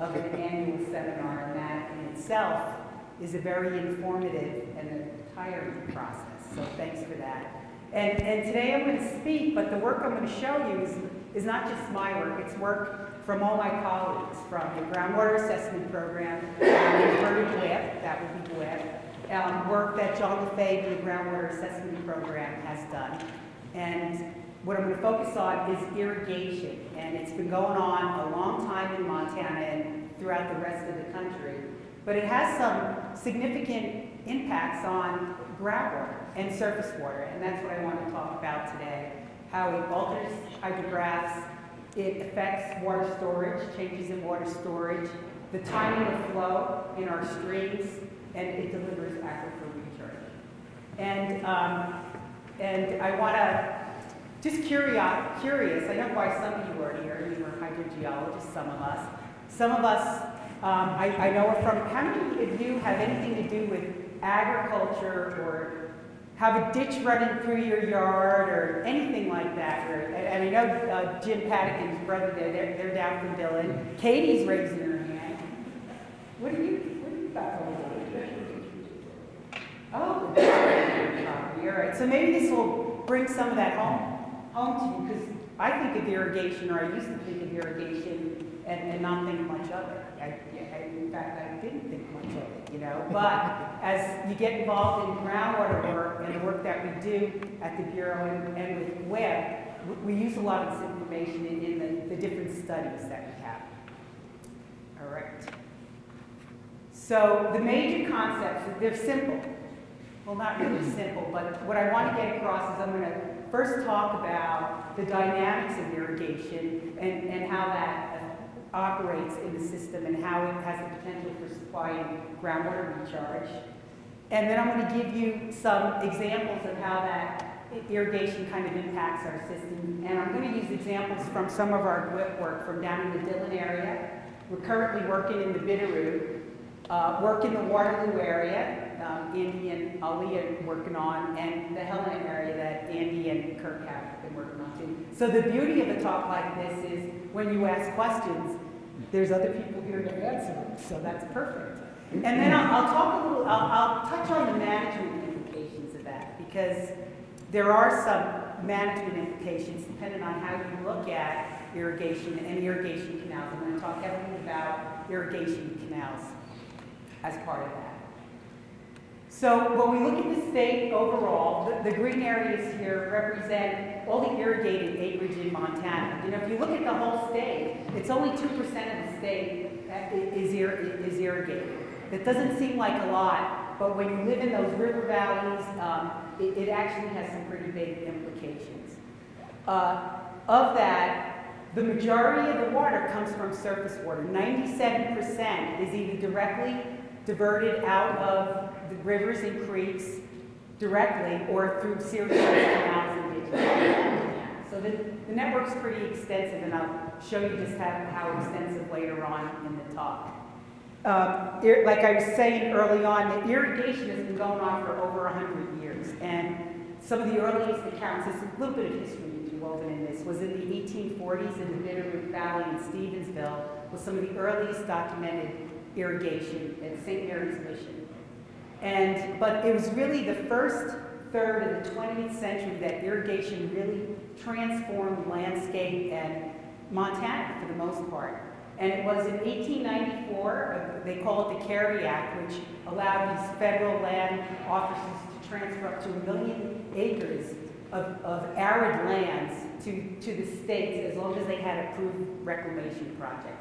of an annual seminar, and that in itself is a very informative and tiring process, so thanks for that. And, and today I'm going to speak, but the work I'm going to show you is, is not just my work, it's work from all my colleagues, from the groundwater assessment program, um, GWIP, that would be GWIP, um, work that John LaFave, the groundwater assessment program, has done. And what I'm going to focus on is irrigation, and it's been going on a long time in Montana and throughout the rest of the country. But it has some significant impacts on groundwater and surface water, and that's what I want to talk about today. How it alters hydrographs, it affects water storage, changes in water storage, the timing of flow in our streams, and it delivers aquifer recharge. And, um, and I want to, just curious, curious, I know why some of you are here, you were hydrogeologists, some of us. Some of us, um, I, I know are from, how many of you have anything to do with agriculture or have a ditch running through your yard or anything like that? Or, and I know uh, Jim Paddock and his brother, they're, they're down from Dillon. Katie's raising her hand. What do you, what do you got going on? Oh, all right. So maybe this will bring some of that home, home to you, because I think of irrigation, or I used to think of irrigation and, and not think much of it. I, I, in fact, I didn't think much of it, you know. But as you get involved in groundwater work and the work that we do at the Bureau and, and with WEB, we, we use a lot of this information in, in the, the different studies that we have. All right. So the major concepts, they're simple. Well, not really simple, but what I want to get across is I'm going to first talk about the dynamics of irrigation and, and how that operates in the system and how it has the potential for supplying groundwater recharge. And then I'm going to give you some examples of how that irrigation kind of impacts our system. And I'm going to use examples from some of our GWIP work from down in the Dillon area. We're currently working in the Bitterroot, uh, work in the Waterloo area, um, Andy and Ali are working on, and the Helena area that Andy and Kirk have been working on too. So the beauty of a talk like this is when you ask questions, there's other people here to answer them, so that's perfect. And then I'll, I'll talk a little, I'll, I'll touch on the management implications of that, because there are some management implications depending on how you look at irrigation and irrigation canals. I'm going to talk heavily about irrigation canals as part of that. So when we look at the state overall, the, the green areas here represent all the irrigated acreage in Montana. You know, if you look at the whole state, it's only 2% of the state that is, is irrigated. That doesn't seem like a lot, but when you live in those river valleys, um, it, it actually has some pretty big implications. Uh, of that, the majority of the water comes from surface water. 97% is either directly diverted out of the rivers and creeks directly or through series of canals and ditches. So the, the network's pretty extensive, and I'll show you just how, how extensive later on in the talk. Um, like I was saying early on, the irrigation has been going on for over 100 years, and some of the earliest accounts, there's a little bit of history woven in this, was in the 1840s in the Bitterroot Valley in Stevensville, was some of the earliest documented irrigation at St. Mary's Mission. And, but it was really the first third of the 20th century that irrigation really transformed landscape and Montana for the most part. And it was in 1894, uh, they call it the Carey Act, which allowed these federal land offices to transfer up to a million acres of, of arid lands to, to the states as long as they had approved reclamation projects.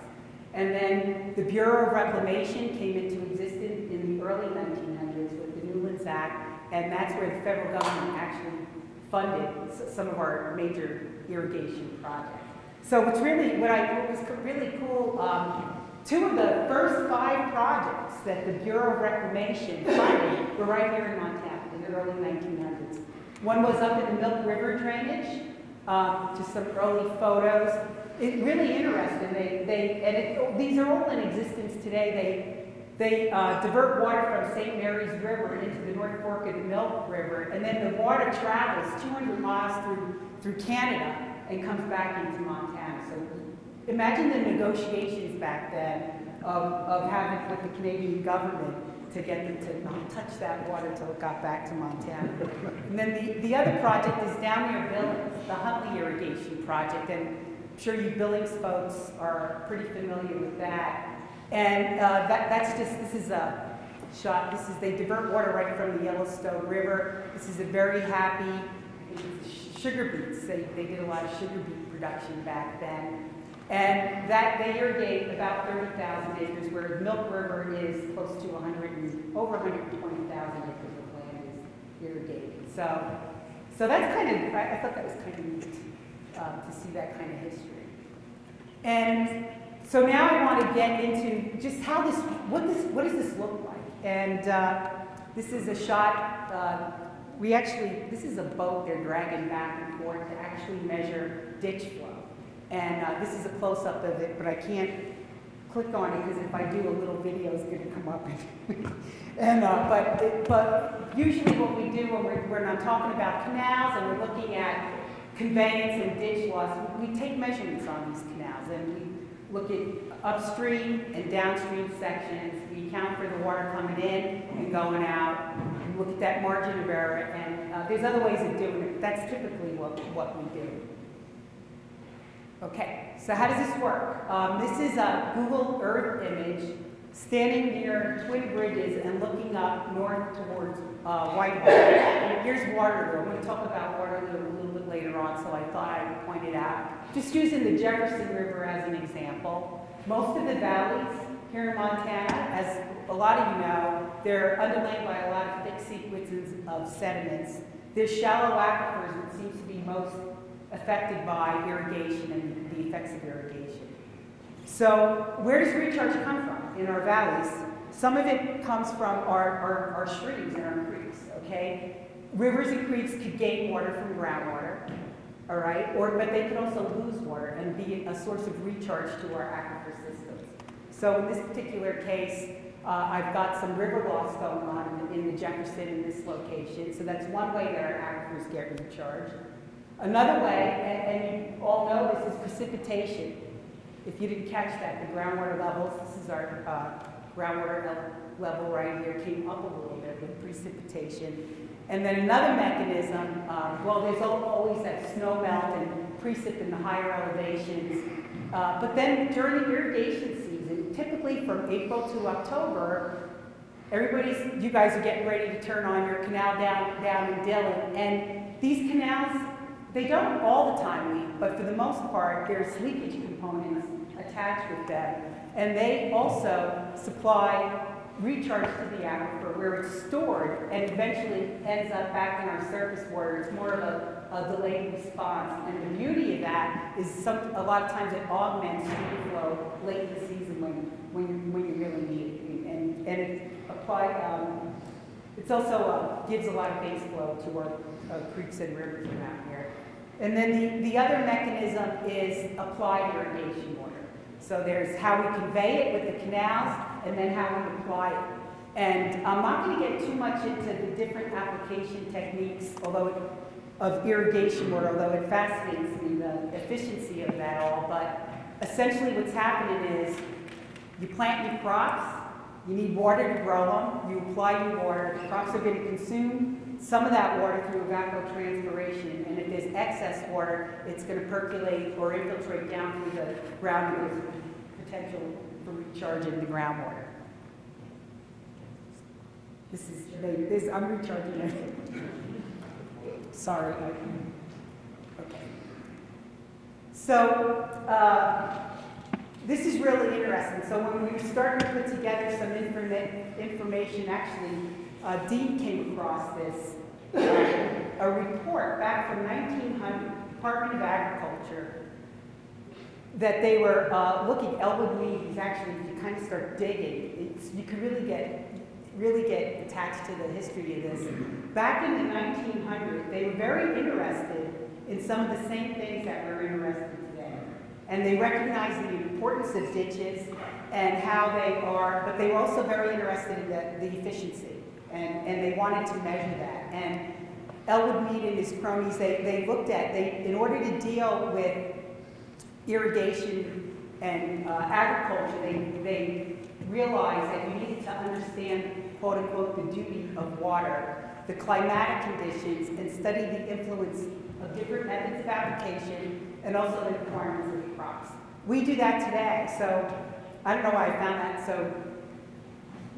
And then the Bureau of Reclamation came into existence in the early 1900s with the Newlands Act, and that's where the federal government actually funded some of our major irrigation projects. So what's really, what I, what was really cool, um, two of the first five projects that the Bureau of Reclamation funded were right here in Montana in the early 1900s. One was up in the Milk River drainage, um, just some early photos. It really interesting. They, they, and it, these are all in existence today. They, they uh, divert water from St. Mary's River into the North Fork of the Milk River, and then the water travels 200 miles through, through Canada and comes back into Montana. So imagine the negotiations back then of, of having with the Canadian government to get them to not touch that water until it got back to Montana. And then the, the other project is down near Billings, the Huntley Irrigation Project, and sure you Billings folks are pretty familiar with that. And uh, that, that's just, this is a shot, this is, they divert water right from the Yellowstone River. This is a very happy, sugar beets, they, they did a lot of sugar beet production back then. And that, they irrigate about 30,000 acres, whereas Milk River is close to 100, and- over 120,000 acres of land is irrigated. So, so that's kind of, I, I thought that was kind of neat, um, to see that kind of history. And so now I want to get into just how this, what this, what does this look like? And uh, this is a shot, uh, we actually, this is a boat they're dragging back and forth to actually measure ditch flow. And uh, this is a close-up of it, but I can't click on it because if I do, a little video is going to come up. and uh, but but usually what we do when we're when I'm talking about canals and we're looking at conveyance and ditch loss, we take measurements on these canals and we look at upstream and downstream sections. We account for the water coming in and going out. We look at that margin of error, and uh, there's other ways of doing it. That's typically what what we do. Okay, so how does this work? Um, this is a Google Earth image standing near Twin Bridges and looking up north towards uh, Whitehall. Here's Waterloo. I'm going to talk about Waterloo a little later on, so I thought I would point it out. Just using the Jefferson River as an example. Most of the valleys here in Montana, as a lot of you know, they're underlain by a lot of thick sequences of sediments. There's shallow aquifers that seems to be most affected by irrigation and the effects of irrigation. So where does recharge come from in our valleys? Some of it comes from our, our, our streams and our creeks, okay? Rivers and creeks could gain water from groundwater, all right? Or, but they could also lose water and be a source of recharge to our aquifer systems. So in this particular case, uh, I've got some river loss going on in the, Jefferson in this location. So that's one way that our aquifers get recharged. Another way, and, and you all know this, is precipitation. If you didn't catch that, the groundwater levels, this is our uh, groundwater level right here, came up a little bit with precipitation. And then another mechanism, um, well, there's always that snow melt and precip in the higher elevations. Uh, but then during the irrigation season, typically from April to October, everybody's, you guys are getting ready to turn on your canal down, down in Dillon. And these canals, they don't all the time leak, but for the most part, there's leakage components attached with them. And they also supply recharge to the aquifer where it's stored and eventually ends up back in our surface water. It's more of a, a delayed response. And the beauty of that is some, a lot of times it augments stream flow late in the season when, when, when you really need it. And, and it apply, um, it's also uh, gives a lot of base flow to our uh, creeks and rivers around here. And then the, the other mechanism is applied irrigation water. So there's how we convey it with the canals and then how we apply it. And I'm not going to get too much into the different application techniques, although it, of irrigation water, although it fascinates me the efficiency of that all. But essentially, what's happening is you plant your crops, you need water to grow them, you apply your water, the crops are going to consume some of that water through evapotranspiration, and if there's excess water, it's going to percolate or infiltrate down through the ground goes potential for recharging the groundwater. This is, they, this, I'm recharging it. Sorry, I, okay. So, uh, this is really interesting. So when we were starting to put together some informa- information, actually, uh, Dean came across this, a report back from 1900, Department of Agriculture, that they were uh, looking, Elwood Mead is actually, you kind of start digging, you can really get, really get attached to the history of this. Back in the 1900s, they were very interested in some of the same things that we're interested in today. And they recognized the importance of ditches and how they are, but they were also very interested in the, the efficiency. And, and they wanted to measure that. And Elwood Mead and his cronies, they, they looked at, they, in order to deal with irrigation and uh, agriculture, they, they realized that you needed to understand, quote unquote, the duty of water, the climatic conditions, and study the influence of different methods of application and also the requirements of the crops. We do that today, so I don't know why I found that so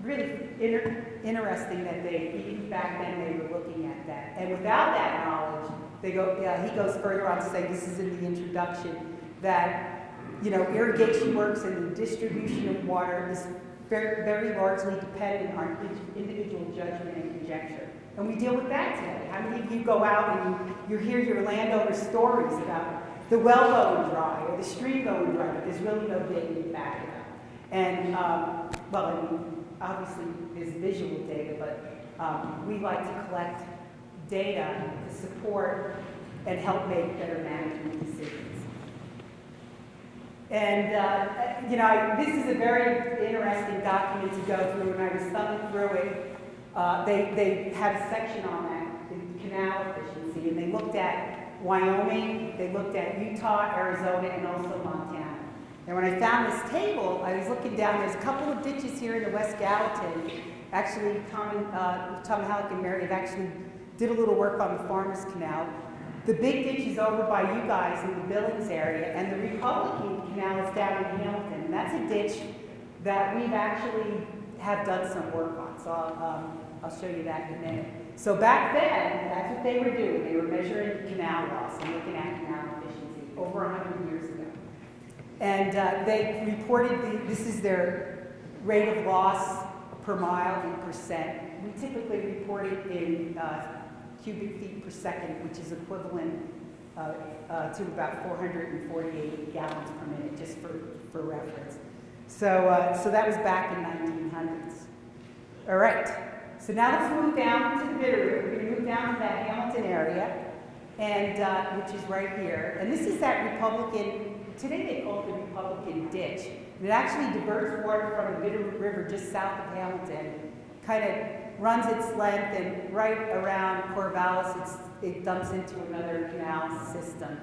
really inter interesting that they, even back then, they were looking at that. And without that knowledge, they go, yeah, he goes further on to say, this is in the introduction, that, you know, irrigation works and the distribution of water is very, very largely dependent on individual judgment and conjecture. And we deal with that today. How many of you go out and you, you hear your landowner stories about the well going dry or the stream going dry, but there's really no data to back it up. And, um, well, I mean, obviously there's visual data, but um, we like to collect data to support and help make better management decisions. And, uh, you know, this is a very interesting document to go through. When I was thumbing through it, uh, they, they had a section on that, the canal efficiency, and they looked at Wyoming, they looked at Utah, Arizona, and also Montana. And when I found this table, I was looking down, there's a couple of ditches here in the West Gallatin. Actually, Tom, uh, Tom Halleck and Mary have actually did a little work on the Farmers Canal. The big ditch is over by you guys in the Billings area, and the Republican Canal is down in Hamilton. And that's a ditch that we've actually have done some work on. So I'll, um, I'll show you that in a minute. So back then, that's what they were doing. They were measuring canal loss and looking at canal efficiency over 100 years ago. And uh, they reported, the, this is their rate of loss per mile in percent. We typically report it in uh, cubic feet per second, which is equivalent uh, uh, to about 448 gallons per minute, just for, for reference. So, uh, so that was back in 1900s. All right, so now let's move down to the Bitterroot. We're going to move down to that Hamilton area, and uh, which is right here. And this is that Republican, today they call it the Republican Ditch. It actually diverts water from the Bitterroot River just south of Hamilton, kind of runs its length and right around Corvallis, it dumps into another canal system.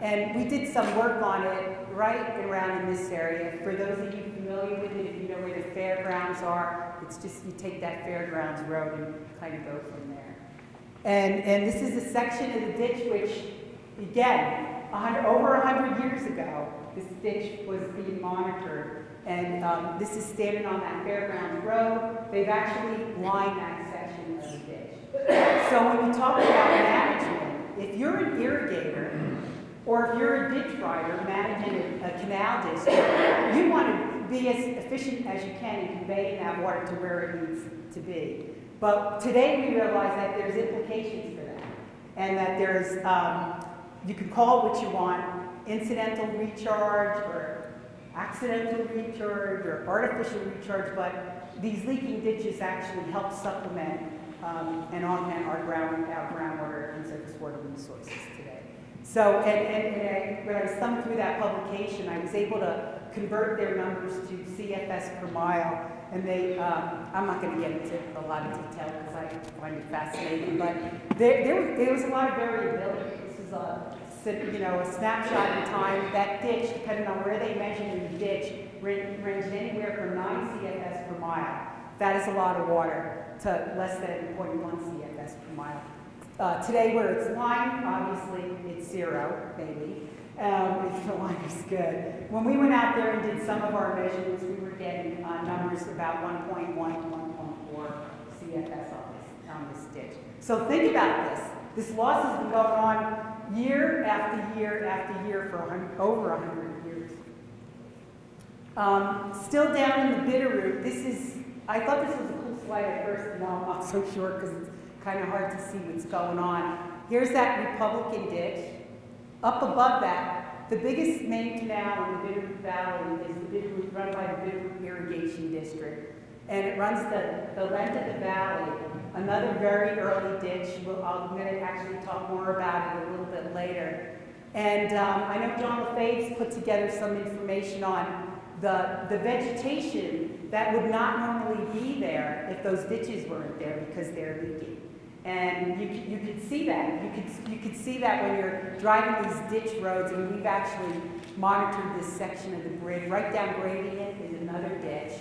And we did some work on it right around in this area. For those of you familiar with it, if you know where the fairgrounds are, it's just you take that fairgrounds road and kind of go from there. And, and this is a section of the ditch which, again, 100, over 100 years ago, this ditch was being monitored and um, this is standing on that Fairgrounds Road. They've actually lined that section of the ditch. So when we talk about management, if you're an irrigator or if you're a ditch rider managing a, a canal district, you want to be as efficient as you can in conveying that water to where it needs to be. But today we realize that there's implications for that and that there's, um, you can call it what you want, incidental recharge or accidental recharge or artificial recharge, but these leaking ditches actually help supplement um, and augment our, ground, our groundwater and surface water resources today. So, and, and, and I, when I was through that publication, I was able to convert their numbers to CFS per mile, and they, um, I'm not going to get into a lot of detail because I find it fascinating, but there, there, there was a lot of variability. This is a you know, a snapshot in time, that ditch, depending on where they measured in the ditch, ranged anywhere from 9 CFS per mile. That is a lot of water to less than 0.1 CFS per mile. Uh, today, where it's lined, obviously it's zero, maybe. Um, if the line is good. When we went out there and did some of our measurements, we were getting, uh, numbers about one point one to one point four CFS on this, on this ditch. So think about this. This loss has been going on year after year after year for over hundred years. Um, still down in the Bitterroot, this is, I thought this was a cool slide at first, now I'm not so sure because it's kind of hard to see what's going on. Here's that Republican ditch. Up above that, the biggest main canal in the Bitterroot Valley is the Bitterroot, run by the Bitterroot Irrigation District. And it runs the, the length of the valley. Another very early ditch, well, I'm going to actually talk more about it a little bit later. And um, I know John LaFave's put together some information on the, the vegetation that would not normally be there if those ditches weren't there because they're leaking. And you, you could see that. You could, you could see that when you're driving these ditch roads, and we've actually monitored this section of the bridge. Right down Gradient is another ditch.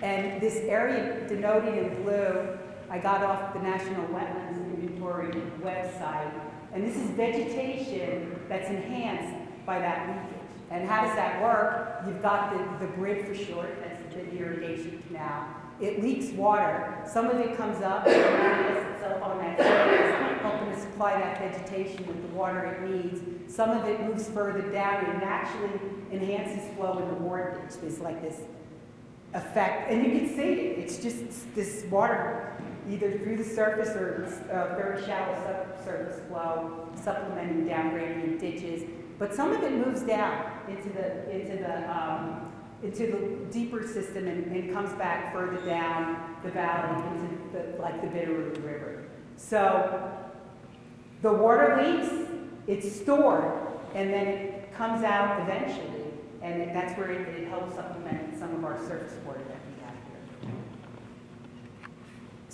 And this area denoted in blue, I got off the National Wetlands Inventory website. And this is vegetation that's enhanced by that leakage. And how does that work? You've got the, the bridge for short, that's the irrigation canal. It leaks water. Some of it comes up and manifests itself on that surface, helping to supply that vegetation with the water it needs. Some of it moves further down and naturally enhances flow in the water ditch. There's like this effect, and you can see it. It's just this water, either through the surface or uh, very shallow subsurface flow, supplementing down gradient ditches. But some of it moves down into the into the um, into the deeper system and, and comes back further down the valley into the, like the Bitterroot River. So the water leaks, it's stored, and then it comes out eventually, and that's where it, it helps supplement some of our surface water that we have here.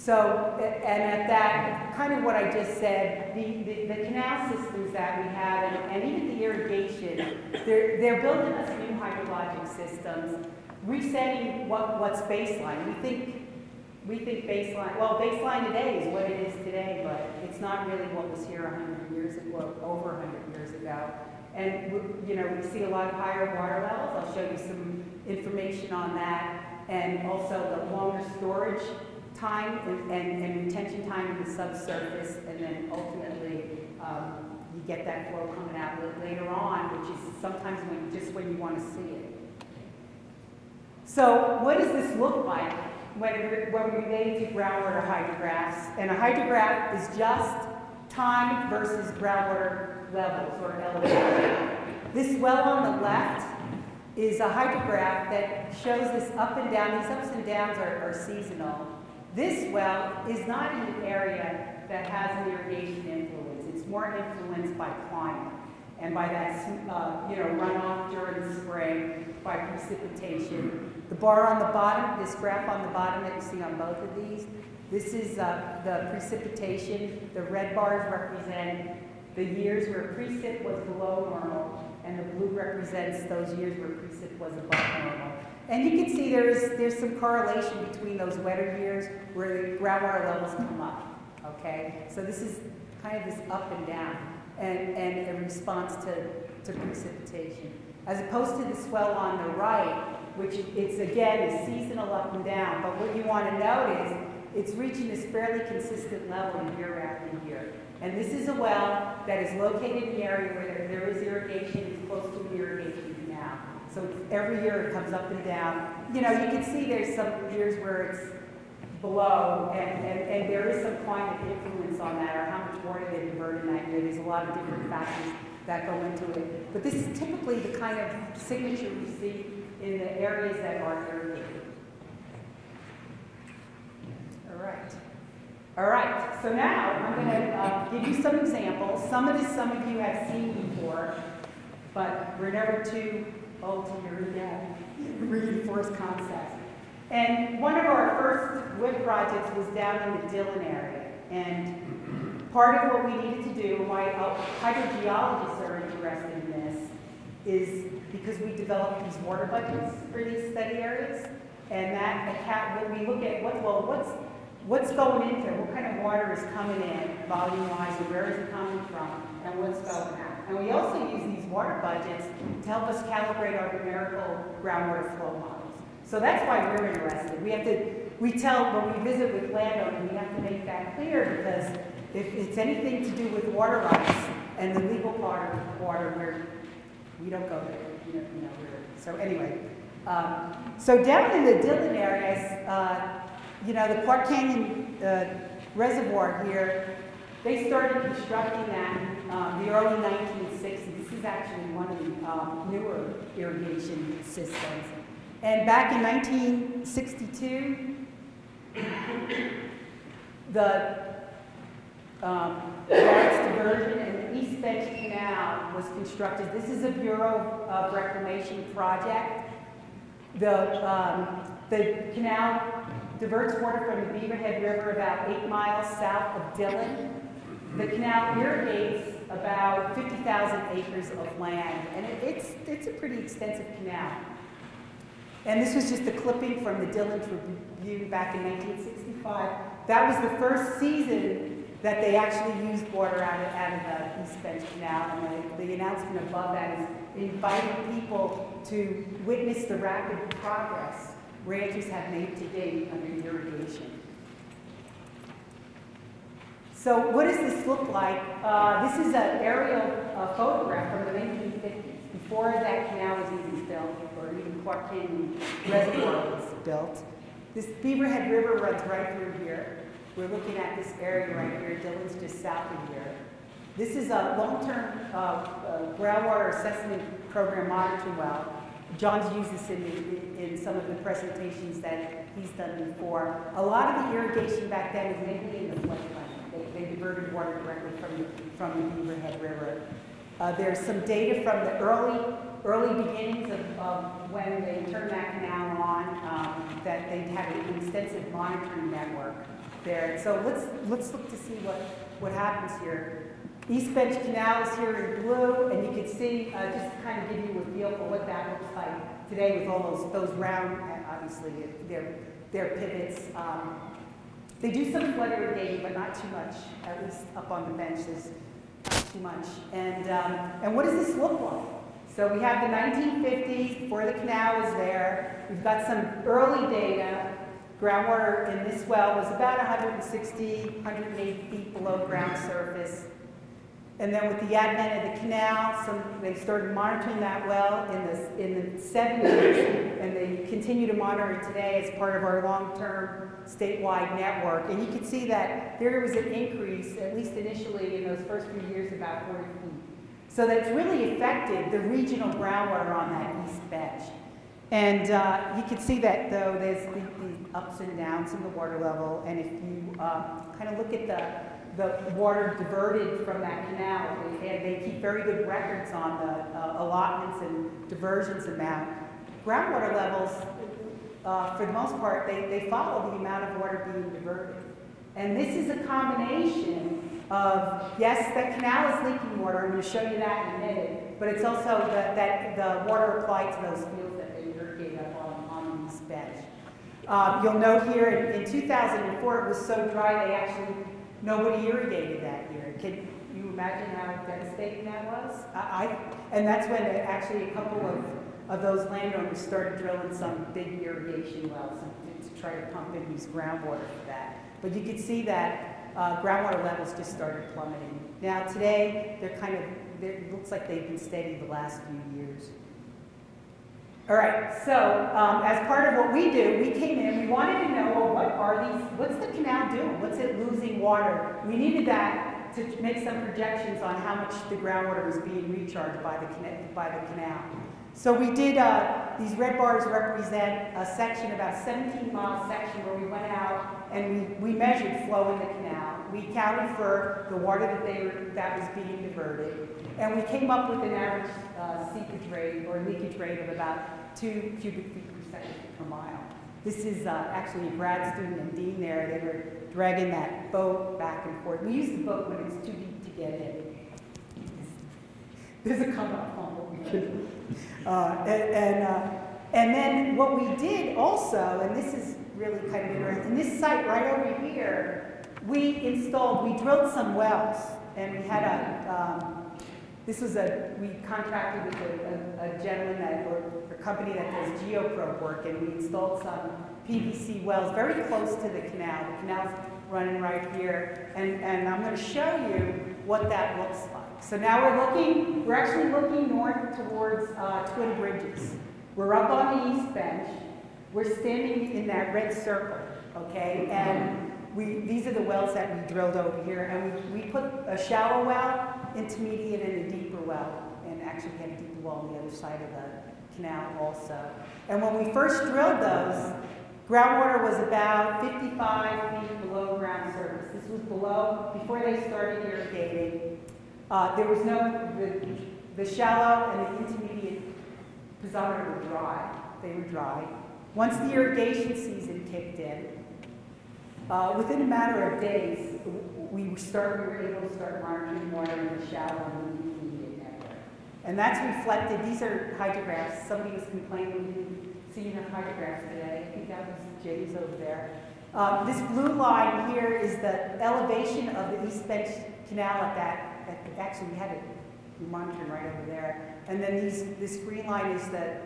So, and at that, kind of what I just said, the, the, the canal systems that we have, and, and even the irrigation, they're, they're building us new hydrologic systems, resetting what, what's baseline. We think, we think baseline, well, baseline today is what it is today, but it's not really what was here hundred years ago, over hundred years ago. And, you know, we see a lot of higher water levels. I'll show you some information on that. And also the longer storage time and, and, and retention time in the subsurface. And then ultimately, um, you get that flow coming out later on, which is sometimes when, just when you want to see it. So what does this look like when, when we relate to groundwater hydrographs? And a hydrograph is just time versus groundwater levels or elevation. This well on the left is a hydrograph that shows this up and down. These ups and downs are, are seasonal. This well is not in an area that has an irrigation influence. It's more influenced by climate and by that, uh, you know, runoff during the spring, by precipitation. The bar on the bottom, this graph on the bottom that you see on both of these, this is uh, the precipitation. The red bars represent the years where precip was below normal, and the blue represents those years where precip was above normal. And you can see there's, there's some correlation between those wetter years where the groundwater levels come up, okay? So this is kind of this up and down, and, and a response to, to precipitation. As opposed to the swell on the right, which it's again is seasonal up and down, but what you want to note is it's reaching this fairly consistent level year after year. And this is a well that is located in the area where there, there is irrigation, it's close to an irrigation. So every year it comes up and down. You know, you can see there's some years where it's below, and, and, and there is some climate influence on that, or how much water they divert in that year. There's a lot of different factors that go into it. But this is typically the kind of signature we see in the areas that are irrigated. All right. All right, so now I'm going to uh, give you some examples. Some of this some of you have seen before, but we're never too Oh, to hear again. Reinforce concepts. And one of our first GWIP projects was down in the Dillon area. And part of what we needed to do, why hydrogeologists are interested in this, is because we developed these water budgets for these study areas. And that account, when we look at what, well, what's, what's going into it, what kind of water is coming in volume-wise, and where is it coming from, and what's going out. And we also use these water budgets to help us calibrate our numerical groundwater flow models. So that's why we're interested. We have to, we tell, when we visit with landowners, we have to make that clear because if it's anything to do with water rights and the legal part of water, we're, we don't go there. You know, you know, so anyway, um, so down in the Dillon areas, uh, you know, the Clark Canyon uh, Reservoir here, they started constructing that um, the early 1960s. Is actually one of the um, newer irrigation systems. And back in 1962, the um, Diversion and the East Bench Canal was constructed. This is a Bureau of Reclamation project. The, um, the canal diverts water from the Beaverhead River about eight miles south of Dillon. The canal irrigates about 50,000 acres of land, and it, it's, it's a pretty extensive canal. And this was just a clipping from the Dillon Tribune back in 1965. That was the first season that they actually used water out of, out of the East Bench Canal. And the, the announcement above that is inviting people to witness the rapid progress ranchers have made to date under irrigation. So what does this look like? Uh, this is an aerial uh, photograph from the 1950s, before that canal was even built, or even Clark Canyon Reservoir was built. This Beaverhead River runs right through here. We're looking at this area right here. Dillon's just south of here. This is a long-term uh, uh, groundwater assessment program monitoring well. John's used this in, the, in some of the presentations that he's done before. A lot of the irrigation back then was mainly in the floodplain. Diverted water directly from the, from the Beaverhead River. Uh, there's some data from the early, early beginnings of, of when they turned that canal on, um, that they had an extensive monitoring network there. So let's, let's look to see what, what happens here. East Bench Canal is here in blue, and you can see, uh, just to kind of give you a feel for what that looks like today with all those, those round, obviously, they're, they're pivots. Um, they do some flood irrigating, but not too much, at least up on the bench, there's not too much. And, um, and what does this look like? So we have the 1950s, before the canal was there. We've got some early data. Groundwater in this well was about 160, 180 feet below ground surface. And then with the advent of the canal, some, they started monitoring that well in the, in the 70s, and they continue to monitor it today as part of our long-term statewide network. And you can see that there was an increase, at least initially in those first few years, about 40 feet. So that's really affected the regional groundwater on that east bench. And uh, you can see that, though, there's the, the, ups and downs in the water level. And if you uh, kind of look at the the water diverted from that canal. and they keep very good records on the uh, allotments and diversions amount. Groundwater levels, uh, for the most part, they, they follow the amount of water being diverted. And this is a combination of, yes, that canal is leaking water, I'm going to show you that in a minute, but it's also the, that the water applied to those fields that they irrigate up on, on these beds. Uh, you'll note here in, in 2004 it was so dry they actually Nobody irrigated that year. Can you imagine how devastating that was? I, I and that's when actually a couple of, of those landowners started drilling some big irrigation wells to, try to pump in use groundwater for that. But you could see that uh, groundwater levels just started plummeting. Now today, they're kind of, it looks like they've been steady the last few years. All right, so um, as part of what we do, we came in, we wanted to know, well, what are these, what's the canal doing? What's it losing water? We needed that to make some projections on how much the groundwater was being recharged by the, by the canal. So we did, uh, these red bars represent a section, about 17 mile section where we went out and we, we measured flow in the canal. We counted for the water that, they were, that was being diverted. And we came up with an average uh, seepage rate or leakage rate of about two cubic feet per second per mile. This is uh, actually a grad student and dean there. They were dragging that boat back and forth. We use the boat when it's too deep to get in. There's a up on what we could. Uh, and, and, uh, and then what we did also, and this is really kind of interesting, in this site right over here, we installed, we drilled some wells, and we had a, um, This was a, we contracted with a, a- a gentleman that, or a company that does geoprobe work, and we installed some PVC wells very close to the canal. The canal's running right here, and, and I'm gonna show you what that looks like. So now we're looking, we're actually looking north towards, uh, Twin Bridges. We're up on the east bench, we're standing in that red circle, okay? And we, these are the wells that we drilled over here, and we, we put a shallow well, intermediate, and a deeper well. And actually, we had a deeper well on the other side of the canal also. And when we first drilled those, groundwater was about 55 feet below ground surface. This was below, before they started irrigating. Uh, there was no, the, the shallow and the intermediate piezometer were dry. They were dry. Once the irrigation season kicked in, uh, within a matter of days, we started, we were able to start monitoring water in the shallow and the intermediate area. And that's reflected, these are hydrographs. Somebody was complaining we didn't see enough hydrographs today. I think that was James over there. Uh, this blue line here is the elevation of the East Bench Canal at that, at actually, we had it monitored right over there. And then these, this green line is the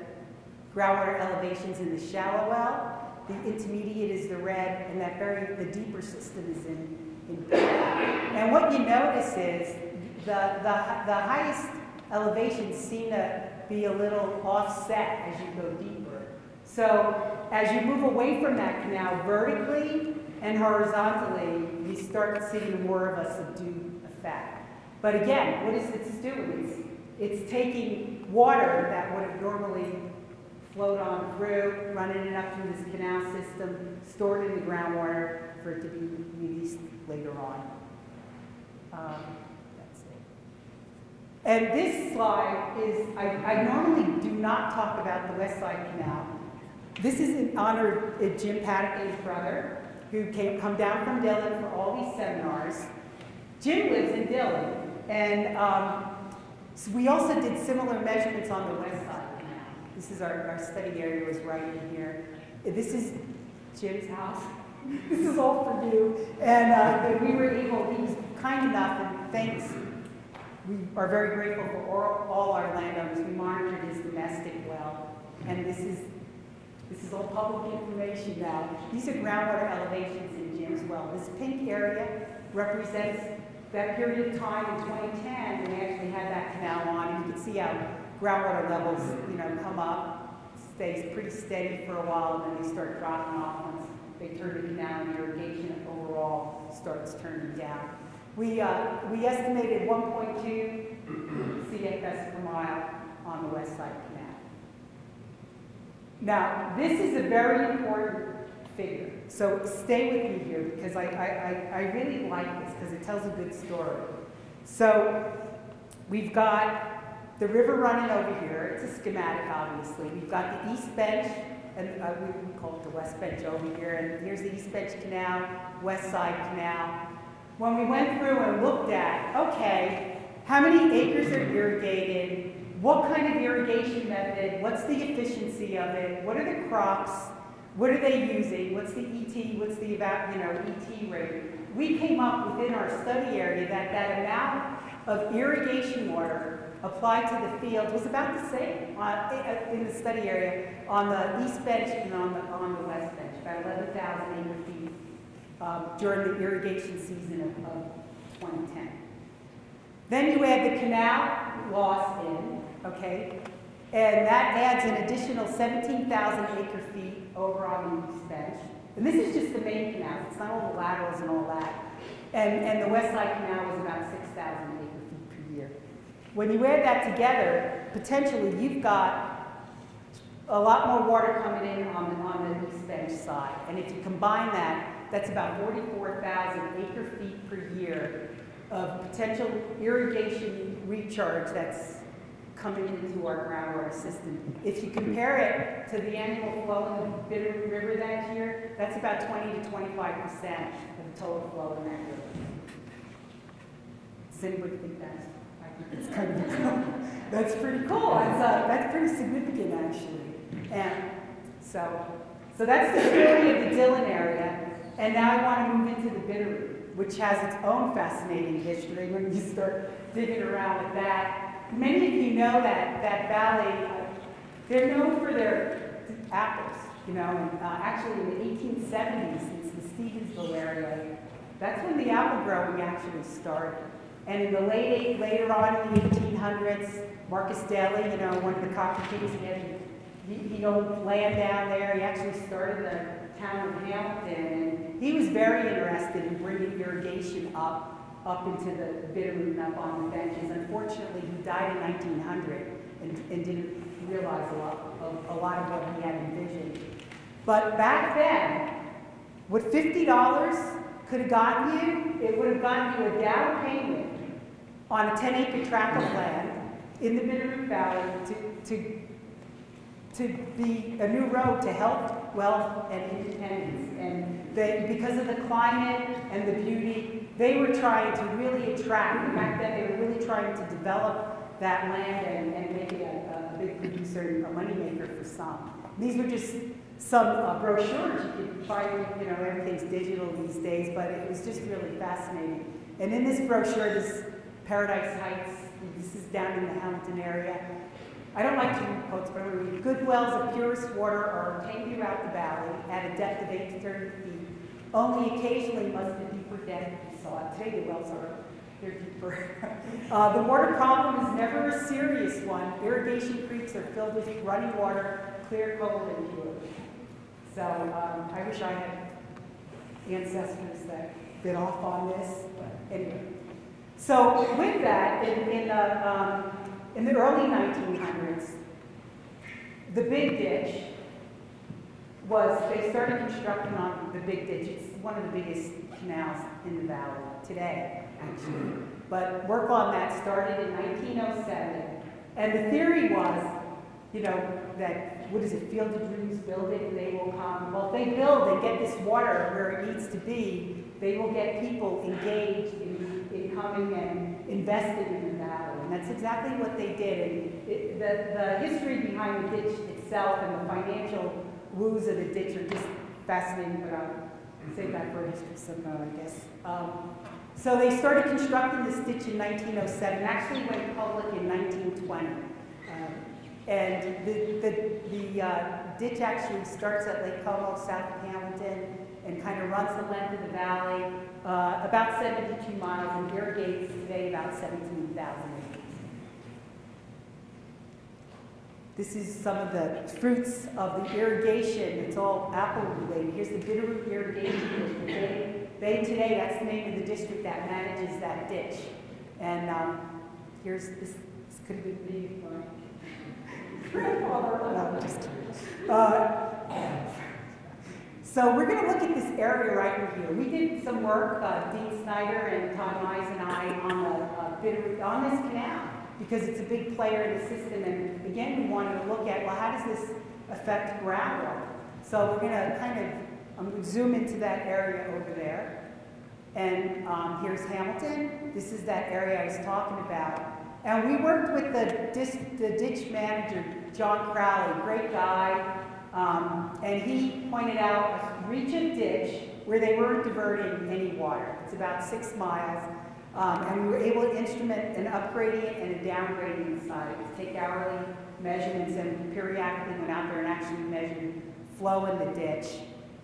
groundwater elevations in the shallow well. The intermediate is the red, and that very, the deeper system is in, in blue. And what you notice is the, the, the highest elevations seem to be a little offset as you go deeper. So as you move away from that canal vertically and horizontally, you start seeing more of a subdued effect. But again, what is this doing? It's, it's taking water that would have normally flowed on through, running it up through this canal system, stored in the groundwater for it to be released later on. Um, that's it. And this slide is, I, I normally do not talk about the West Side Canal. This is in honor of Jim his brother, who came, come down from Dillon for all these seminars. Jim lives in Dillon, and um, so we also did similar measurements on the west side. This is our, our study area was right in here. This is Jim's house. this is all for you. And uh, we were able, he was kind enough, and thanks, we are very grateful for all, all our landowners. We monitored his domestic well, and this is this is all public information now. These are groundwater elevations in Jim's well. This pink area represents that period of time in 2010 when they actually had that canal on. And you can see how groundwater levels, you know, come up, stays pretty steady for a while, and then they start dropping off once they turn the canal and irrigation overall starts turning down. We, uh, we estimated 1.2 CFS per mile on the west side. Now, this is a very important figure, so stay with me here because I, I, I, I really like this because it tells a good story. So, we've got the river running over here. It's a schematic, obviously. We've got the east bench, and uh, we, call it the west bench over here, and here's the east bench canal, west side canal. When we went through and looked at, okay, how many acres are irrigated? What kind of irrigation method? What's the efficiency of it? What are the crops? What are they using? What's the ET? What's the evap, you know, ET rate? We came up within our study area that that amount of irrigation water applied to the field was about the same uh, in the study area on the east bench and on the, on the west bench, about 11,000 acre feet um, during the irrigation season of, of 2010. Then you add the canal loss in, okay? And that adds an additional 17,000 acre feet over on the east bench. And this is just the main canal, it's not all the laterals and all that. And, and the west side canal was about 6,000 acre feet per year. When you add that together, potentially you've got a lot more water coming in on the, on the east bench side. And if you combine that, that's about 44,000 acre feet per year of potential irrigation recharge that's coming into our groundwater system. If you compare it to the annual flow in the Bitter River that year, that's about 20 to 25 percent of the total flow in that river. Does anybody think that's, I think it's kind of cool. That's pretty cool. That's, uh, that's pretty significant, actually. And so, so that's the story of the Dillon area. And now I want to move into the Bitterroot, which has its own fascinating history when you start digging around with that. Many of you know that, that valley, uh, they're known for their apples, you know, and uh, actually in the 1870s, it's the Stevensville area, that's when the apple growing actually started. And in the late, later on in the 1800s, Marcus Daly, you know, one of the copper kings, he had, he, he owned land down there, he actually started the town of Hamilton, and he was very interested in bringing irrigation up up into the Bitterroot and up on the benches. Unfortunately, he died in 1900 and, and didn't realize a lot, of, a lot of what he had envisioned. But back then, what $50 could have gotten you, it would have gotten you a down payment on a 10 acre tract of land in the Bitterroot Valley to, to, to be a new road to health, wealth, and independence. And they, because of the climate and the beauty, they were trying to really attract, back then they were really trying to develop that land and, and make it a, a big producer, a moneymaker for some. These were just some uh, brochures you could find, you know, everything's digital these days, but it was just really fascinating. And in this brochure, this Paradise Heights, this is down in the Hamilton area. I don't like to read quotes, but I'm going to read. Good wells of purest water are obtained throughout the valley at a depth of 8 to 30 feet. Only occasionally must a deeper depth be sought. Today the wells are they're deeper. uh, the water problem is never a serious one. Irrigation creeks are filled with running water, clear, cold, and pure. So um, I wish I had ancestors that bit off on this. But anyway. So with that, in, in, the, um, in the early 1900s, the big ditch was, they started constructing on the big ditch. It's one of the biggest canals in the valley today, actually. But work on that started in 1907. And the theory was, you know, that, what is it, Field of Dreams, build it and they will come. Well, if they build and get this water where it needs to be, they will get people engaged in, in coming and invested in the valley. And that's exactly what they did. And it, the, the history behind the ditch itself and the financial woos of the ditch are just fascinating, but I'll save that for a history seminar, I guess. Um, so they started constructing this ditch in 1907, actually went public in 1920. And the, the, the uh, ditch actually starts at Lake Como, south of Hamilton, and kind of runs the length of the valley, uh, about 72 miles, and irrigates today about 17,000 acres. This is some of the fruits of the irrigation. It's all apple related. Here's the Bitterroot Irrigation. They, today, that's the name of the district that manages that ditch. And um, here's this, this could my grandfather. I'm just. Uh, so we're going to look at this area right here. We did some work, uh, Dean Snyder and Tom Mize and I, on uh, on this canal because it's a big player in the system. And again, we wanted to look at, well, how does this affect groundwater? So we're going to kind of to zoom into that area over there. And um, here's Hamilton. This is that area I was talking about. And we worked with the, the ditch manager, John Crowley, great guy. Um, and he pointed out a reach of ditch where they weren't diverting any water. It's about six miles. Um, and we were able to instrument an upgradient and a downgradient side. We take hourly measurements and periodically went out there and actually measured flow in the ditch.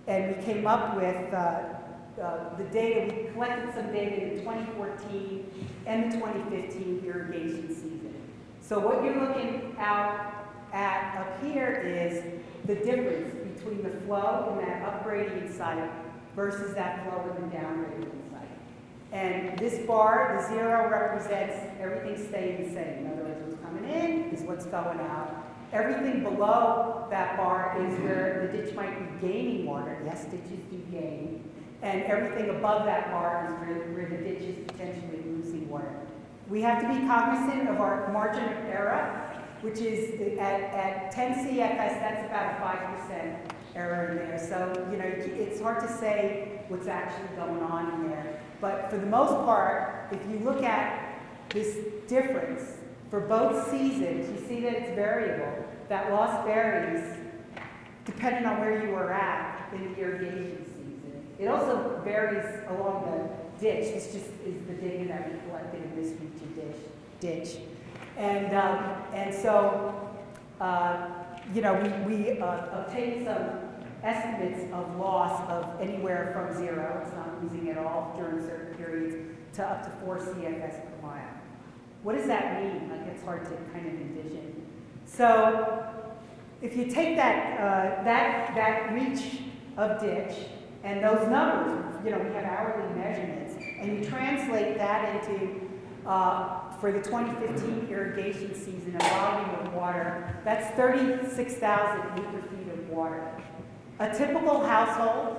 And we came up with uh, uh, the data, we collected some data in 2014 and the 2015 irrigation season. So what you're looking out at up here is the difference between the flow in that upgradient site versus that flow in the downgradient site. And this bar, the zero, represents everything staying the same. In other words, what's coming in is what's going out. Everything below that bar is where the ditch might be gaining water. Yes, ditches do gain. And everything above that bar is where, where the ditch is potentially losing water. We have to be cognizant of our margin of error, which is at, at 10 CFS, that's about a 5% error in there. So, you know, it's hard to say what's actually going on in there. But for the most part, if you look at this difference for both seasons, you see that it's variable. That loss varies depending on where you are at in the irrigation season. It also varies along the ditch. This just is the data that we collected in this region ditch. ditch. And, um, and so, uh, you know, we, we uh, obtained some estimates of loss of anywhere from zero, it's not losing at all during certain periods, to up to four CFS per mile. What does that mean? Like, it's hard to kind of envision. So, if you take that, uh, that, that reach of ditch and those numbers, you know, we have hourly measurements, and you translate that into, uh, for the 2015 irrigation season, a volume of water, that's 36,000 acre feet of water. A typical household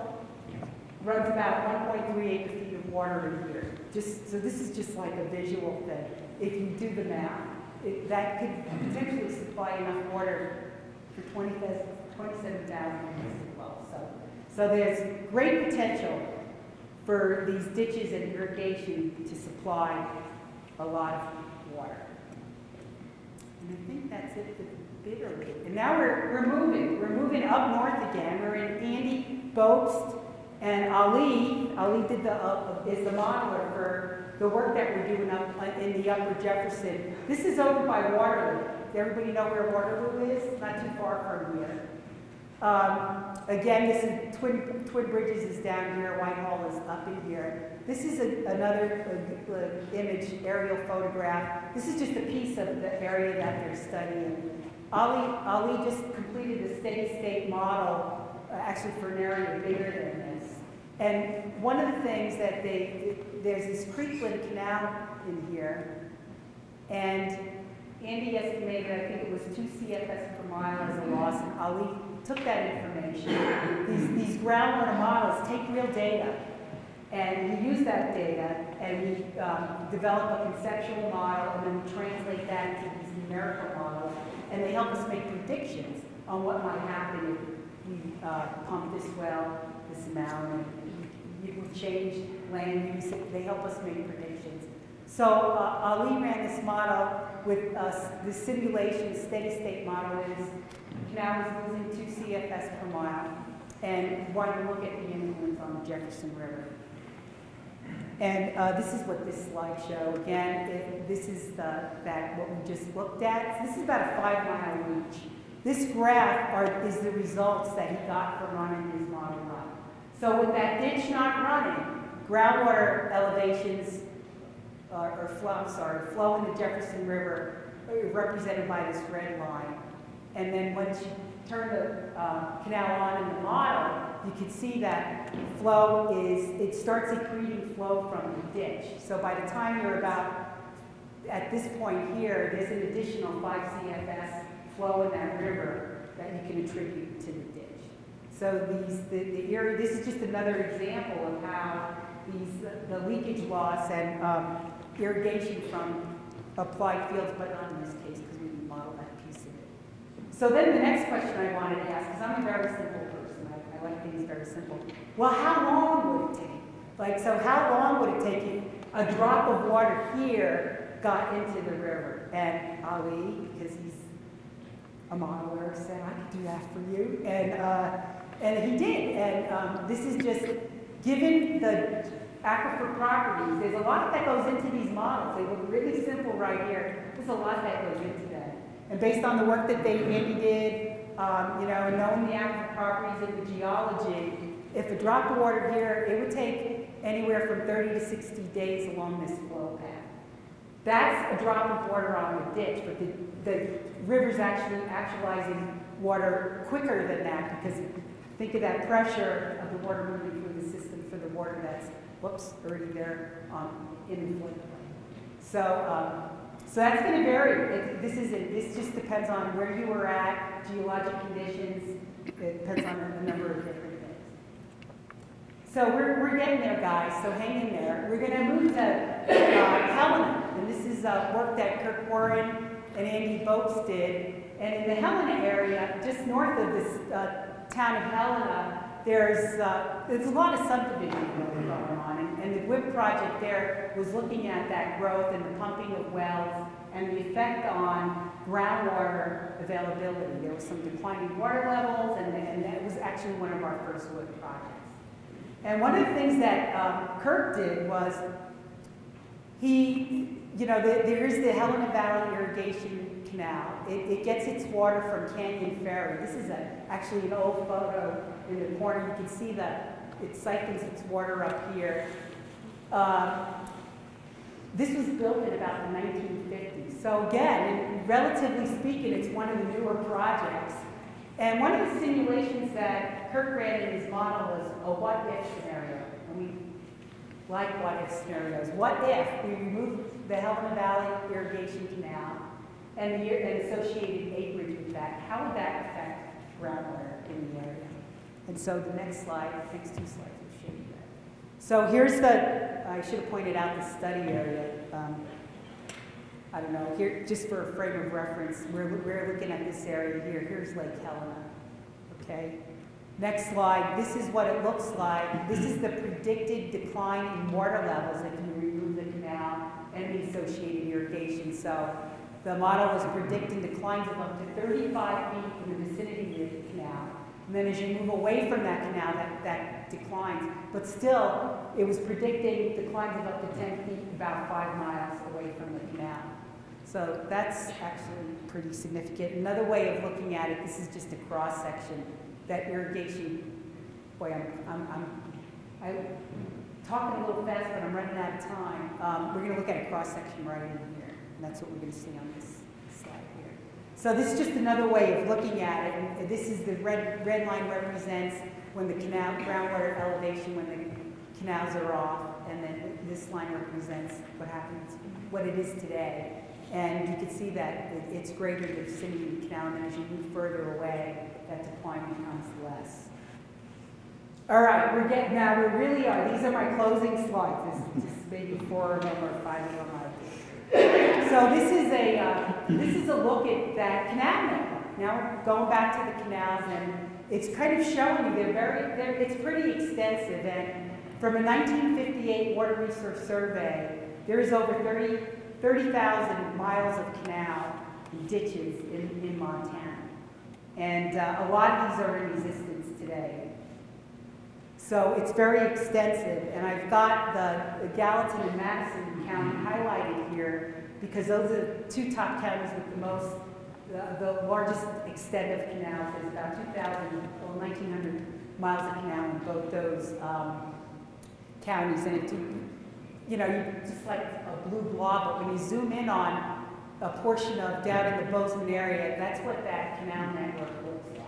runs about 1.3 acre feet of water a year. Just, so this is just like a visual thing. If you do the math, it, that could potentially supply enough water for 27,000 as well. So, so there's great potential for these ditches and irrigation to supply a lot of water. And I think that's it for the Bitterroot. And now we're, we're moving. We're moving up north again. We're in Andy Bobst and Ali. Ali did the, uh, is the modeler for the work that we're doing up in the Upper Jefferson. This is over by Waterloo. Does everybody know where Waterloo is? Not too far from here. Um, again, this is Twin, Twin Bridges is down here, Whitehall is up in here. This is a, another image, aerial photograph. This is just a piece of the area that they're studying. Ali, Ali just completed a steady state model, uh, actually for an area bigger than this. And one of the things that they, there's this Creekland Canal in here, and Andy estimated, I think it was two CFS per mile as a loss, and Ali took that information. These, these groundwater models take real data, and we use that data, and we um, develop a conceptual model, and then we translate that into these numerical models, and they help us make predictions on what might happen if we uh, pump this well, this amount, and we, we change land use. They help us make predictions. So uh, Ali ran this model with uh, the simulation, steady state model is canal is losing two CFS per mile, and wanted to look at the influence on the Jefferson River. And uh, this is what this slide show. Again, it, this is the, that what we just looked at. This is about a five mile reach. This graph are, is the results that he got from running his model run. So with that ditch not running, groundwater elevations uh, or flow, sorry, flow in the Jefferson River represented by this red line. And then once you turn the uh, canal on in the model, you can see that flow is, it starts accreting flow from the ditch. So by the time you're about, at this point here, there's an additional 5 CFS flow in that river that you can attribute to the ditch. So these, the, the area, this is just another example of how these, the leakage loss and um, irrigation from applied fields, but not in this case because we didn't model that piece of it. So then the next question I wanted to ask, because I'm a very simple person, I, I like things very simple. Well, how long would it take? Like, so how long would it take if a drop of water here got into the river? And Ali, because he's a modeler, said, I could do that for you. And, uh, and he did. And um, this is just, given the aquifer properties. There's a lot that goes into these models. They look really simple right here. There's a lot that goes into that. And based on the work that they, Andy did, um, you know, and knowing the aquifer properties and the geology, if a drop of water here, it would take anywhere from 30 to 60 days along this flow path. That's a drop of water on the ditch, but the, the river's actually actualizing water quicker than that because think of that pressure of the water moving through the system for the water that's whoops, already there um, in the floodplain. So, um, so that's going to vary. It, this is it. This just depends on where you were at, geologic conditions. It depends on a number of different things. So we're, we're getting there, guys. So hang in there. We're going to move to uh, Helena, and this is uh, work that Kirk Waren and Andy Bobst did. And in the Helena area, just north of this uh, town of Helena, there's, uh, there's a lot of subdivision going on, and, and the GWIP project there was looking at that growth and the pumping of wells and the effect on groundwater availability. There was some declining water levels, and, and that was actually one of our first GWIP projects. And one of the things that um, Kirk did was he you know, the, there's the Helena Valley Irrigation Canal. It, it gets its water from Canyon Ferry. This is a, actually an old photo in the corner. You can see that it siphons its water up here. Um, this was built in about the 1950s. So again, relatively speaking, it's one of the newer projects. And one of the simulations that Kirk ran in his model was a what-if scenario. And we like what-if scenarios. What if we remove the Helena Valley Irrigation Canal and the associated acreage with that? How would that affect groundwater in the area? And so the next slide, next two slides will show you that. So here's the, I should have pointed out the study area. Um, I don't know, here, just for a frame of reference, we're, we're looking at this area here. Here's Lake Helena, okay? Next slide, this is what it looks like. This is the predicted decline in water levels if you remove the canal and the associated irrigation. So the model was predicting declines of up to 35 feet in the vicinity of the canal. And then as you move away from that canal, that, that declines. But still, it was predicting declines of up to 10 feet about five miles away from the canal. So that's actually pretty significant. Another way of looking at it, this is just a cross section, that irrigation, boy, I'm, I'm, I'm, I'm talking a little fast, but I'm running out of time. Um, we're going to look at a cross section right in here, and that's what we're going to see on this slide here. So this is just another way of looking at it. And this is the red, red line represents when the canal, groundwater elevation, when the canals are off, and then this line represents what happens, what it is today. And you can see that it's greater the vicinity of the canal, and as you move further away, that decline becomes less. All right, we're getting, now we really are, these are my closing slides, This is maybe four of them or five of them. So this is a, uh, this is a look at that canal network. Now, going back to the canals, and it's kind of showing you, they're very, they're, it's pretty extensive, and from a 1958 water resource survey, there is over 30 30,000 miles of canal and ditches in, in Montana. And uh, a lot of these are in existence today. So it's very extensive, and I've got the, the Gallatin and Madison County highlighted here because those are the two top counties with the most, the, the largest extent of canals. There's about 2,000 or 1,900 miles of canal in both those um, counties. And it, you know, you just like a blue blob, but when you zoom in on a portion of down in the Bozeman area, that's what that canal network looks like.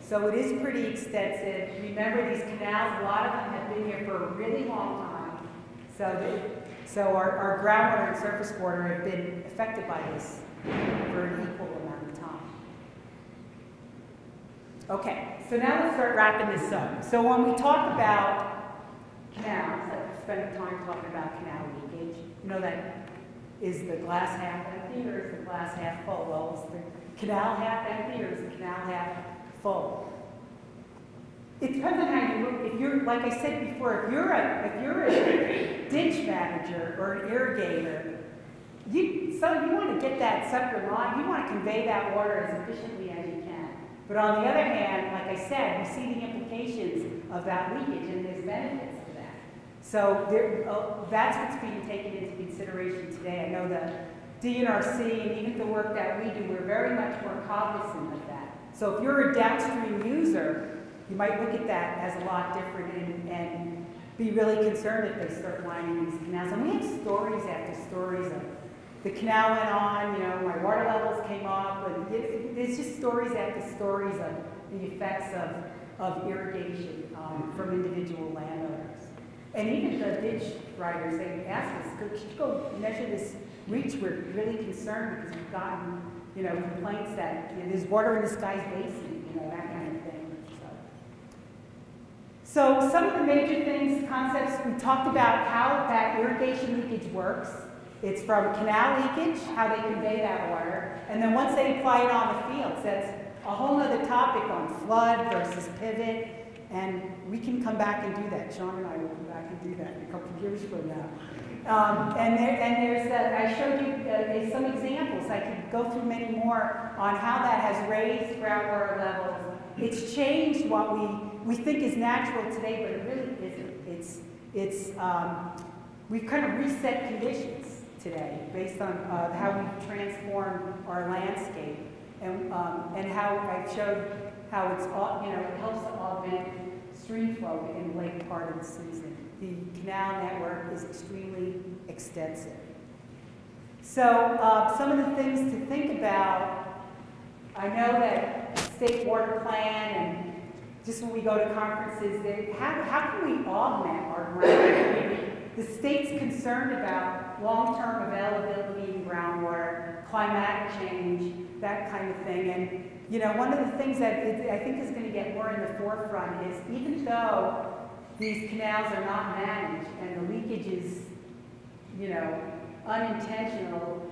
So it is pretty extensive. Remember, these canals, a lot of them have been here for a really long time. So, they, so our, our groundwater and surface water have been affected by this for an equal amount of time. Okay, so now let's start wrapping this up. So when we talk about canals, I've time talking about canal leakage. You know that is the glass half empty or is the glass half full? Well, is the canal half empty or is the canal half full? It depends on how you look. If you're, like I said before, if you're a, if you're a ditch manager or an irrigator, you, so you want to get that sucker line, you want to convey that water as efficiently as you can. But on the other hand, like I said, we see the implications of that leakage and there's benefits. So there, uh, that's what's being taken into consideration today. I know the DNRC and even the work that we do, we're very much more cognizant of that. So if you're a downstream user, you might look at that as a lot different and, and be really concerned if they start lining these canals. And we have stories after stories of the canal went on, you know, my water levels came up, and it, it's just stories after stories of the effects of, of irrigation um, from individual landowners. And even the ditch riders, they ask us, could you go measure this reach? We're really concerned because we've gotten, you know, complaints that you know, there's water in this guy's basin, you know, that kind of thing. So. so some of the major things, concepts, we talked about how that irrigation leakage works. It's from canal leakage, how they convey that water, and then once they apply it on the fields, that's a whole other topic on flood versus pivot, and we can come back and do that. Sean and I will come back and do that in a couple of years from now. Um, and, there, and there's that, I showed you uh, some examples. I could go through many more on how that has raised groundwater levels. It's changed what we, we think is natural today, but it really isn't. It's, it's, um, we've kind of reset conditions today, based on uh, how we've transformed our landscape and, um, and how I showed how it's, you know, it helps to augment stream flow in late part of the season. The canal network is extremely extensive. So uh, some of the things to think about, I know that state water plan and just when we go to conferences, they, how, how can we augment our groundwater? The state's concerned about long-term availability groundwater, climatic change, that kind of thing. And, you know, one of the things that I think is going to get more in the forefront is even though these canals are not managed and the leakage is, you know, unintentional,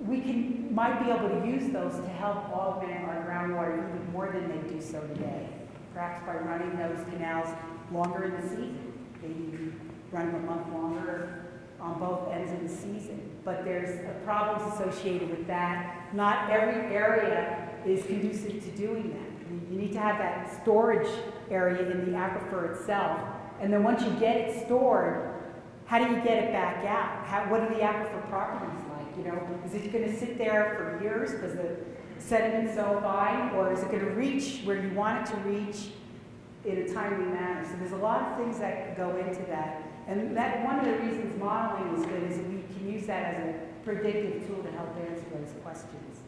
we can, might be able to use those to help augment our groundwater even more than they do so today. Perhaps by running those canals longer in the season, maybe run them a month longer on both ends of the season. But there's problems associated with that. Not every area is conducive to doing that. You- You need to have that storage area in the aquifer itself. And then once you get it stored, how do you get it back out? How, what are the aquifer properties like? You know, is it going to sit there for years because the sediment's so fine, or is it going to reach where you want it to reach in a timely manner? So there's a lot of things that go into that, and that one of the reasons modeling is good is that we can use that as a predictive tool to help answer those questions.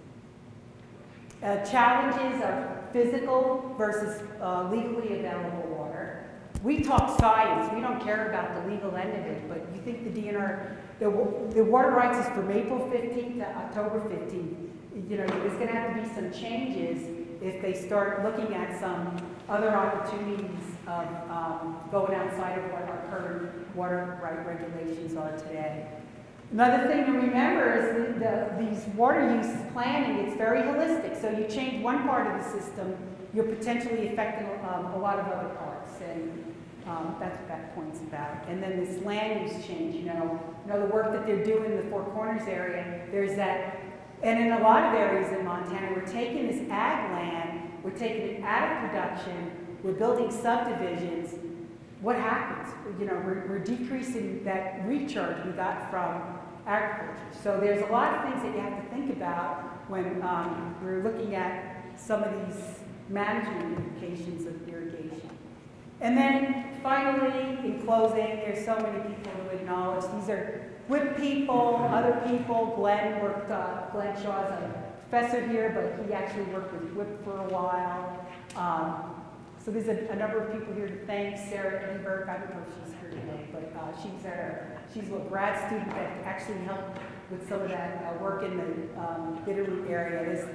Uh, challenges of physical versus uh, legally available water. We talk science, we don't care about the legal end of it, but you think the DNR, the, the water rights is from April 15th to October 15th. You know, there's gonna have to be some changes if they start looking at some other opportunities of um, going outside of what our current water right regulations are today. Another thing to remember is that the, these water use planning, it's very holistic. So you change one part of the system, you're potentially affecting um, a lot of other parts. And um, that's what that point's about. And then this land use change, you know, you know, the work that they're doing in the Four Corners area, there's that, and in a lot of areas in Montana, we're taking this ag land, we're taking it out of production, we're building subdivisions, what happens? You know, we're, we're decreasing that recharge we got from agriculture. So there's a lot of things that you have to think about when um, we're looking at some of these management implications of irrigation. And then finally, in closing, there's so many people who acknowledge these are GWIP people, other people. Glenn worked, uh, Glenn Shaw's a professor here, but he actually worked with GWIP for a while. Um, so there's a, a number of people here to thank. Sarah Edinburgh, I don't know if she's here today, but uh, she's a, she's a grad student that actually helped with some of that uh, work in the um, Bitterroot area. There's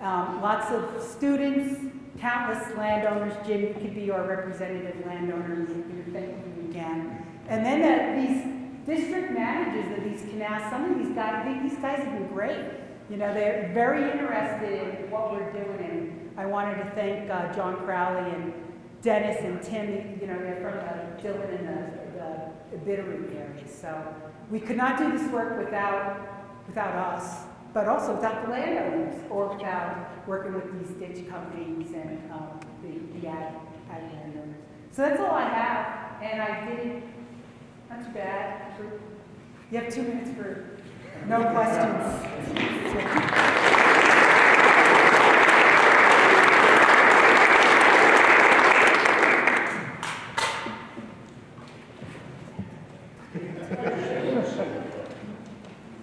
um, lots of students, countless landowners. Jim, could be our representative landowner. Thank you again. And then uh, these district managers of these canals, some of these guys, I think these guys have been great. You know, they're very interested in what we're doing. I wanted to thank uh, John Crowley and Dennis and Tim, you know, they're from uh, Dillon and the, the Bitterroot area. So we could not do this work without, without us, but also without the landowners or without working with these ditch companies and um, the, the ag, ag landowners. So that's all I have, and I did it, not too bad. You have two minutes for no questions.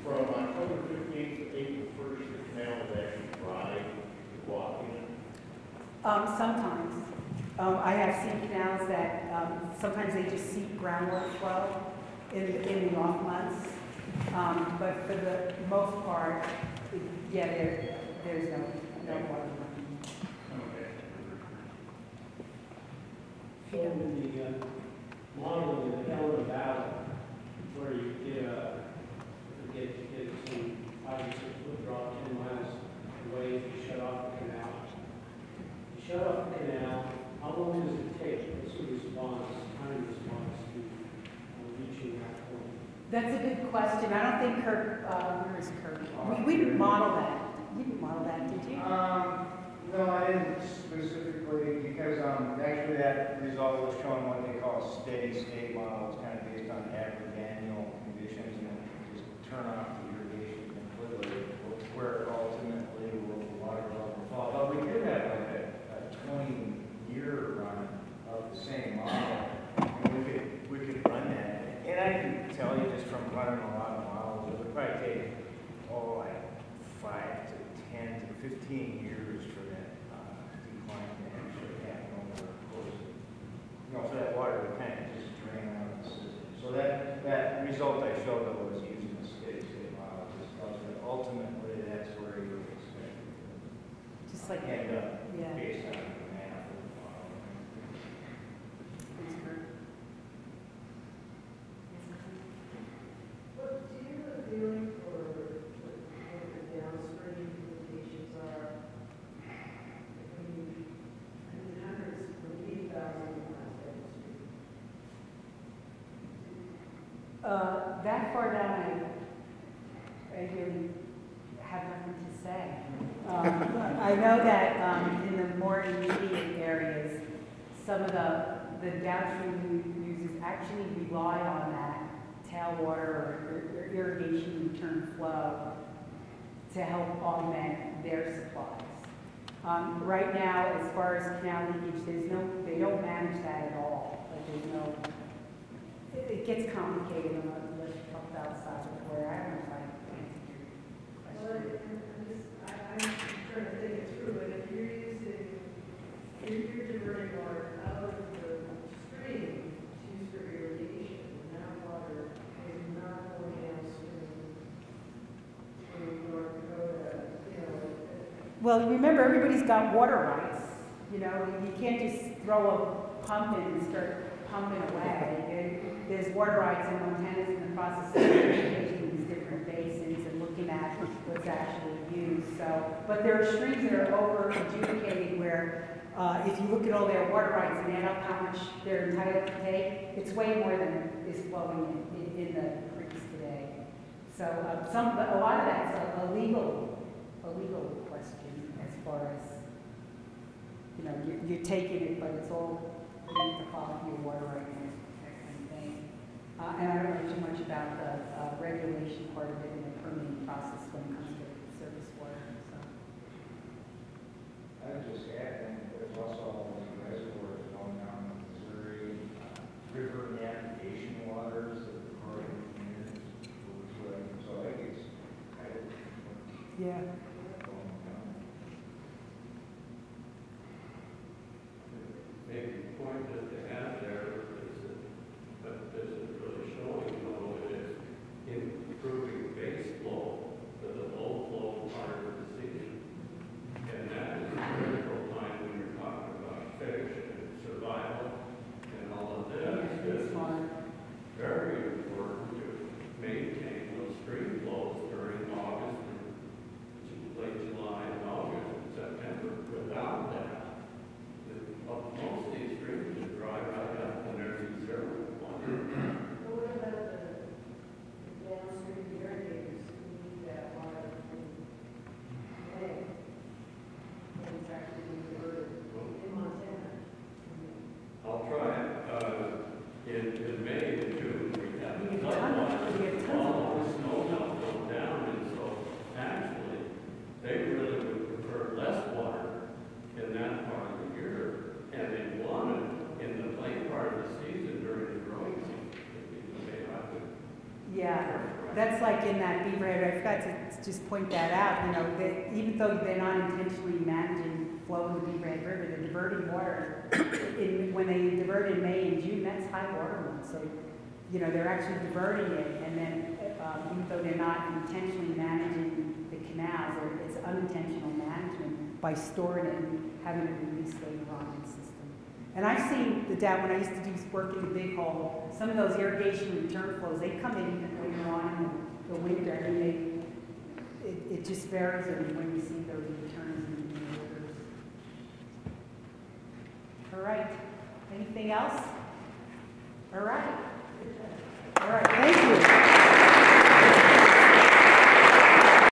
From October fifteenth to April first, the canal is actually dry, to walk in. Um, sometimes. Um, I have seen canals that, um, sometimes they just seep groundwater flow in, in the off months. Um, but for the most part, yeah, there, there's no, no water. So in the uh, model in the Helena Valley, where you get a, get, get some five or six foot drop ten miles away, you shut off the canal. You shut off the canal, how long does it take, what's the response, time that's a good question. I don't think Kirk, uh, where is Kirk? We, we didn't model that. You didn't model that, did you? Um, no, I didn't specifically because um, actually that result was showing what they call steady state models, kind of based on average annual conditions and just turn off the irrigation completely, where ultimately will the water level fall. But we did have like a, a 20 year run of the same model. Running a lot of miles, it would probably take, oh, like five to ten to fifteen years for that, uh, decline to actually happen over the course. of- You know, for that water to kind of just drain out of the system. So that, that result I showed that was using the steady state model just tells you that ultimately that's where you would expect it Just to like, end up yeah. based on the math of the model. What do you have a feeling for what what the downstream implications are? I mean, I mean, hundreds, from eighty thousand miles downstream. Uh, that far down, I, I really have nothing to say. Um, I know that, um, in the more immediate areas, some of the, the downstream users actually rely on that tailwater or ir- irrigation return flow to help augment their supplies. Um, right now, as far as canal leakage, there's no, they don't manage that at all. Like, there's no, it it gets complicated unless you talk outside of where I don't know if I answered your Well, question. I'm just, I, I'm trying to think it through, but if you're using, if you're diverting water out of the stream to use for irrigation, and that water is not going downstream to North Dakota, you know, Well, remember, everybody's got water rights, you know, you can't just throw a pump in and start pumping away. There- There's water rights in Montana's in the process of taking these different basins and looking at what's actually used, so. But there are streams that are over adjudicated where, uh, if you look at all their water rights and add up how much they're entitled to take, it's way more than is flowing in, in, in the creeks today. So, uh, some, a lot of that's a- a legal, a legal question far as, you know, you're, you're taking it, but it's all, have to follow your water rights and that kind of thing. Uh, and I don't know too much about the, uh, regulation part of it in the permitting process when it comes to surface water, so. I would just add, then, there's also all the reservoirs going down the Missouri, uh, river navigation waters that the Corrigan communities through, so I think it's kind of Yeah. going down. Maybe the point that they have there is that, but this is really showing, though, it is improving base flow for the low flow part of the season. And that is a critical time when you're talking about fish and survival and all of this. It's It's smart. very important to maintain those stream flows during August and Ju- late July and August and September. Without that, the- uh, most of these streams would dry right up and there's zero water. But what about the downstream irrigators who need that water from May? When it's actually being diverted in Montana? I'll try it. Uh, in, in May and June, we have We a have tons of- flood. we have tons of All the snow melt goes down and so actually, they really would prefer less water in that part of the year. And they want it in the late part of the season during the growing season. If They have to Yeah, that's like in that Beaverhead, I forgot to just point that out, you know, that even though they're not intentionally managing flow in the Beaverhead River, they're diverting water. In, when they divert in May and June, that's high water month, so, you know, they're actually diverting it, and then, um, even though they're not intentionally managing the canals, it's unintentional management by storing it and having it released later on. And I've seen the down, when I used to do work in the big hole, some of those irrigation return flows, they come in later on in the winter. Mean, they, it, it just varies on when you see those returns in the rivers. All right, anything else? All right. All right, thank you.